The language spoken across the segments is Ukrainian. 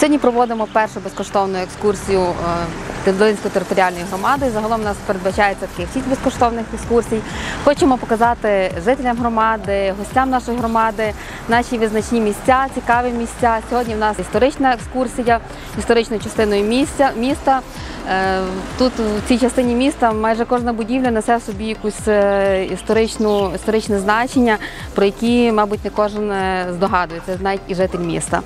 Сьогодні проводимо першу безкоштовну екскурсію е, Долинської територіальної громади. Загалом у нас передбачається таких шість безкоштовних екскурсій. Хочемо показати жителям громади, гостям нашої громади наші визначні місця, цікаві місця. Сьогодні в нас історична екскурсія історичною частиною місця, міста. Е, Тут в цій частині міста майже кожна будівля несе в собі якусь е, історичну, історичне значення, про які, мабуть, не кожен е, здогадується, навіть і житель міста.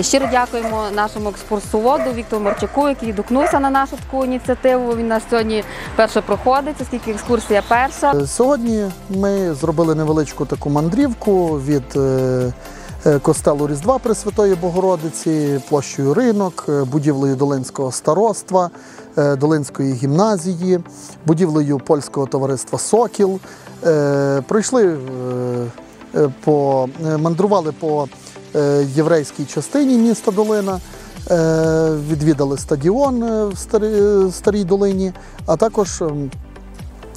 Щиро дякуємо нашому екскурсоводу Віктору Марчаку, який відгукнувся на нашу таку ініціативу. Він нас сьогодні перше проходить, оскільки екскурсія перша. Сьогодні ми зробили невеличку таку мандрівку від е, е, костелу Різдва Пресвятої Богородиці, площею ринок, е, будівлею Долинського староства, е, Долинської гімназії, будівлею польського товариства Сокіл. Е, Пройшли е, е, по е, мандрували по е, єврейській частині міста Долина. Е, Відвідали стадіон е, в Старій, Старій Долині, а також ем,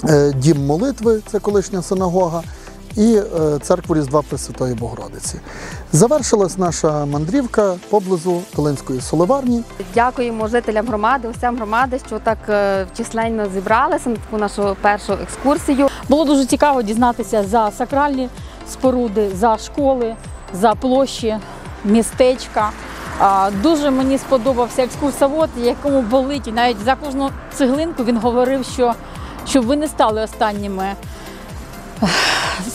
е, Дім молитви, це колишня синагога, і е, церкву Різдва Пресвятої Богородиці. Завершилась наша мандрівка поблизу Долинської соливарні. Дякуємо жителям громади, гостям громади, що так е, численно зібралися на таку нашу першу екскурсію. Було дуже цікаво дізнатися за сакральні споруди, за школи, за площі, містечка. Дуже мені сподобався екскурсовод, якому болить, і навіть за кожну цеглинку він говорив, що щоб ви не стали останніми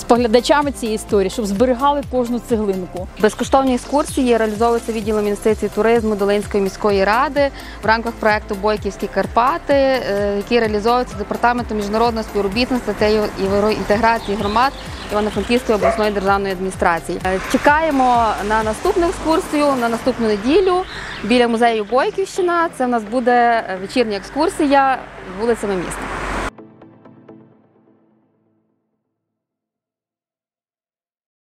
споглядачами цієї історії, щоб зберігали кожну цеглинку. Безкоштовні екскурсії реалізовуються відділом інвестицій туризму Долинської міської ради в рамках проекту Бойківські Карпати, е, який реалізовується департаментом міжнародного співробітництва та євроінтеграції громад Івано-Франківської обласної державної адміністрації. Е, Чекаємо на наступну екскурсію на наступну неділю біля музею Бойківщина. Це в нас буде вечірня екскурсія вулицями міста.